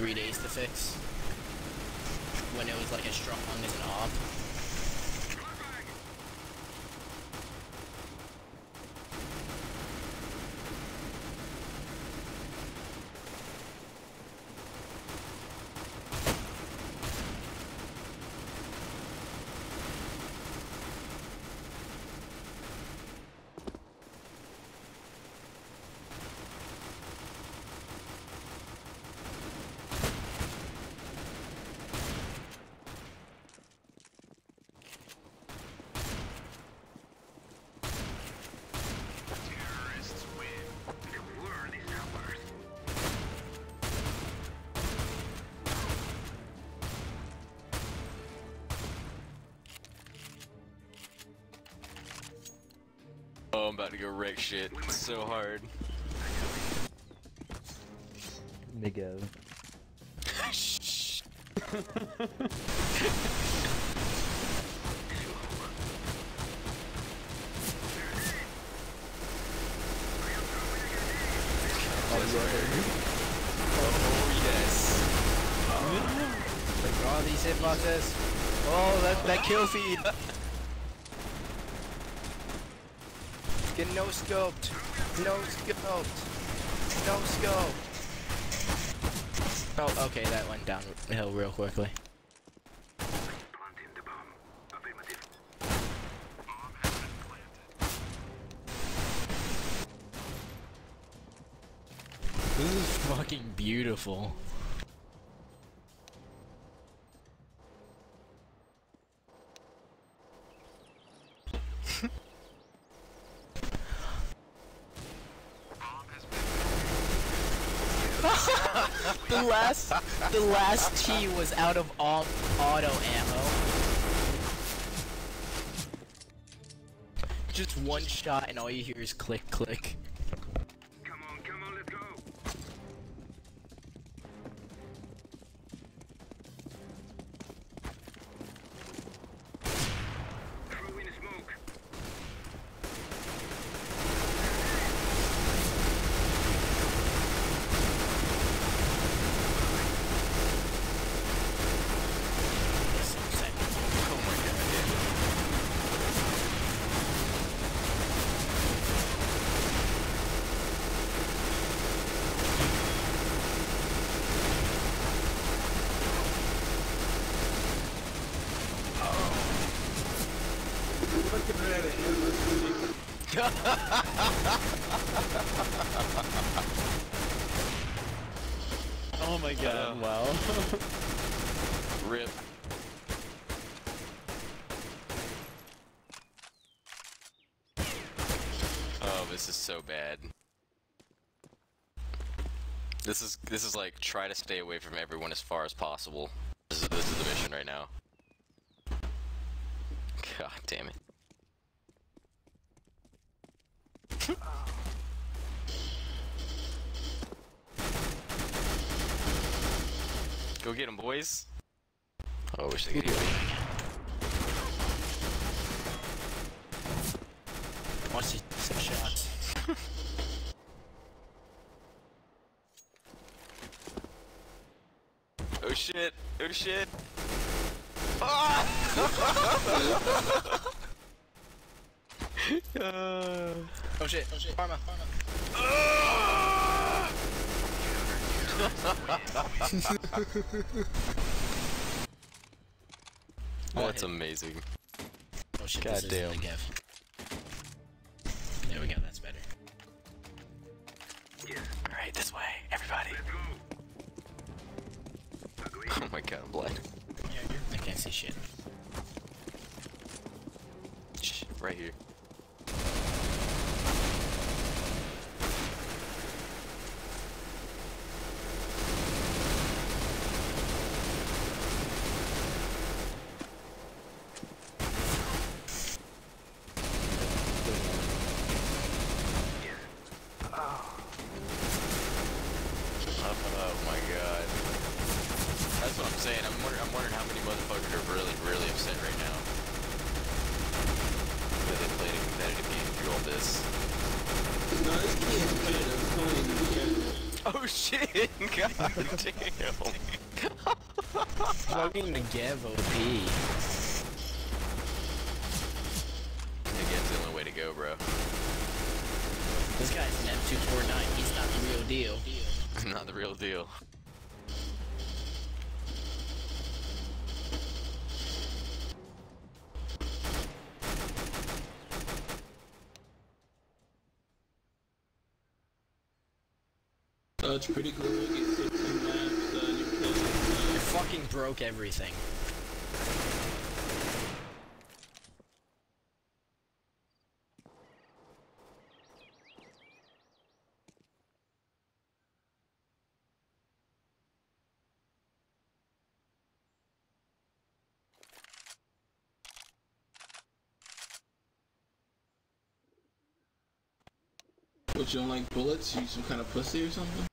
three days to fix. When it was like as strong as an op. I'm about to go wreck shit so hard. Nigga. Shh. Oh, oh yes. Like all these hitboxes. Oh, that, that kill feed. Get no scoped. No scoped. No scope. Oh, okay, that went downhill real quickly. This is fucking beautiful. The last, the last T was out of all auto ammo. Just one shot and all you hear is click, click. Oh my god, wow. Rip. Oh, this is so bad. This is this is like try to stay away from everyone as far as possible. This is this is the mission right now. God damn it. Go get him, boys. Oh, I wish they could hear me. Watch these some shots. Oh shit! Oh shit! Ah! Oh shit, oh shit. Pharma, pharma. That's amazing. Oh shit, God this isn't damn. the There we go, that's better. Yes, Alright, this way, everybody. let's go. Oh my god, I'm blind. I can't see shit. Shh, right here. Oh my god. That's what I'm saying. I'm wondering, I'm wondering how many motherfuckers are really, really upset right now. That they played a competitive game through all this. No, this game is competitive. It's only Oh shit! God damn! Fucking Negev OP. Again's the only way to go, bro. This guy's an M249. He's not the real deal. Not the real deal. Uh, it's pretty cool. You get 16 maps, uh, new fucking broke everything. What, you don't like bullets? You some kind of pussy or something?